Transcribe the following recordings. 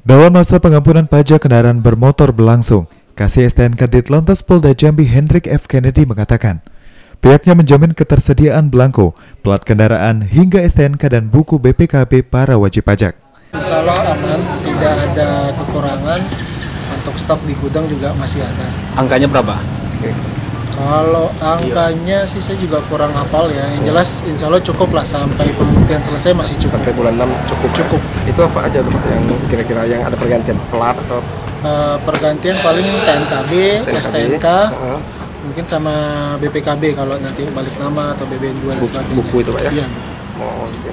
Dalam masa pengampunan pajak kendaraan bermotor berlangsung, Kasih STNK Ditlantas Polda Jambi Hendrik F. Kennedy mengatakan, pihaknya menjamin ketersediaan belangko, plat kendaraan, hingga STNK dan buku BPKB para wajib pajak. Insya Allah aman, tidak ada kekurangan. Untuk stok di gudang juga masih ada. Angkanya berapa? Kalau angkanya sih saya juga kurang hafal ya. Yang jelas insya Allah cukup lah sampai pembuktian selesai masih cukup. sampai bulan 6 cukup Cukup. itu apa aja tuh yang kira-kira yang ada pergantian plat atau Eh, pergantian paling TNKB, STNK, Heeh. mungkin sama BPKB kalau nanti balik nama atau BBN 2 dan Buku- sebagainya. buku itu, Pak, ya? Iya. oh, oke.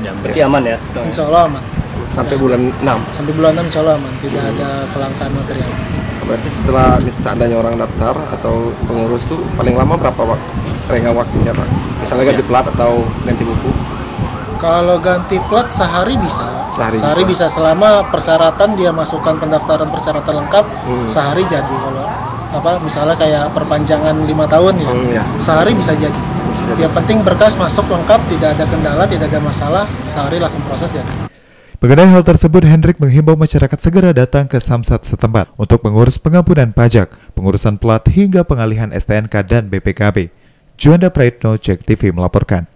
Ya, berarti aman ya. Insya Allah aman. sampai bulan 6 Sampai bulan 6 insya Allah aman. Tidak ada kelangkaan material. Berarti setelah seandainya orang daftar atau pengurus tuh paling lama berapa waktu renggang waktunya Pak misalnya ganti plat atau ganti buku Kalau ganti plat sehari bisa. Sehari bisa. bisa selama persyaratan dia masukkan pendaftaran persyaratan lengkap Hmm. sehari jadi kalau apa misalnya kayak perpanjangan lima tahun ya, Hmm, ya. sehari bisa jadi. Bisa jadi. Yang penting berkas masuk lengkap, tidak ada kendala, tidak ada masalah, sehari langsung proses jadi. Mengenai hal tersebut, Hendrik menghimbau masyarakat segera datang ke Samsat setempat untuk mengurus pengampunan pajak, pengurusan plat hingga pengalihan STNK dan BPKB. Juanda Praitno, Cek TV melaporkan.